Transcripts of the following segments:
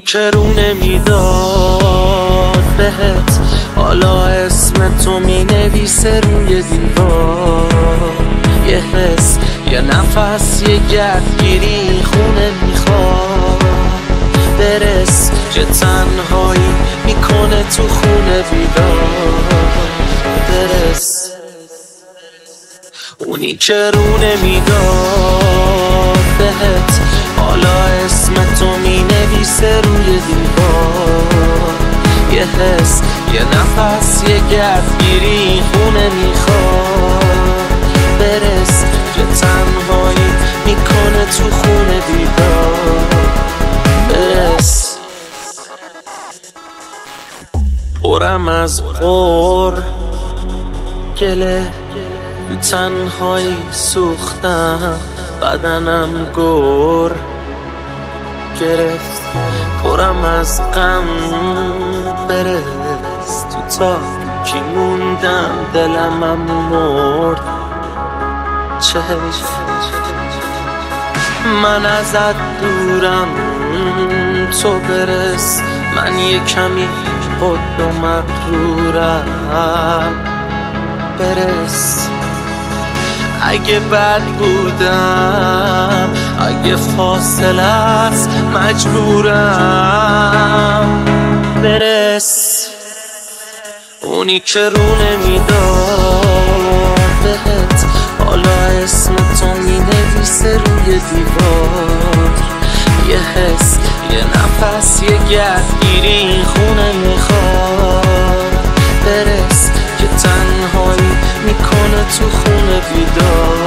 که رو نمی‌داد بهت. حالا اسم تو می نویسه روی دیوار. یه حس یه نفس یه گردگیری خونه می‌خواد. برس که تنهایی می‌کنه تو خونه بیدار. برس. اونی که رو نمی‌داد بهت. نویسه روی دیوار. یه حس یه نفس یه گردگیری خونه می‌خواد. برس که تنهایی می‌کنه تو خونه بیدار برس. پرم از غور گله تنهایی سوختم. بدنم گور گرفت. پرم از غم برس تو تا کی موندم دلمم مرد. چشم. من ازت دورم تو برس. من یه کمی خود و مغرورم برس. اگه بد بودم اگه فاصله است مجبورم برس. اونی که رو نمی‌داد بهت حالا اسم تو می نویسه روی دیوار. یه حس یه نفس یه گردگیری خونه می‌خواد. برس که تنهایی می‌کنه تو خونه بیدار.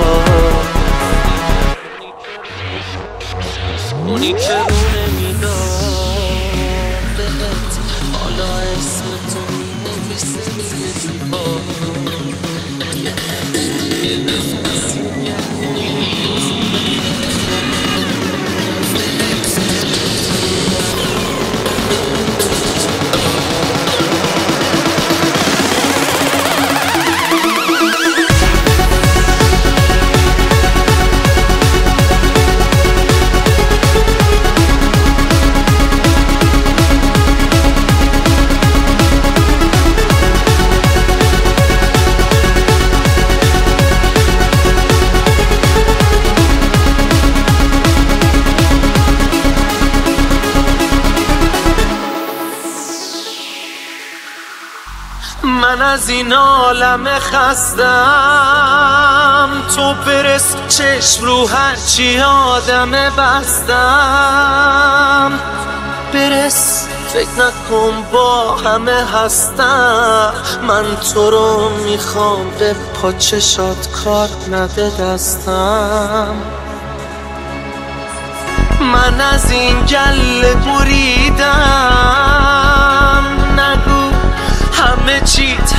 نویسه روی دیوار من از این عالم خستم. تو برس چشم رو هرچی آدم بستم. برس فکر نکن با همه هستم. من تو رو می‌خوام به پاچشات کار نده دستم. من از این گله بریدم.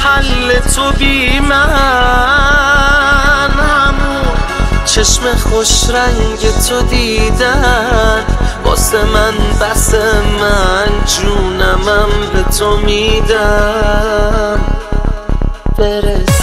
حل تو بی من. همون چشم خوش رنگ تو دیدن. واسه من بس من جونمم به تو میدم برس.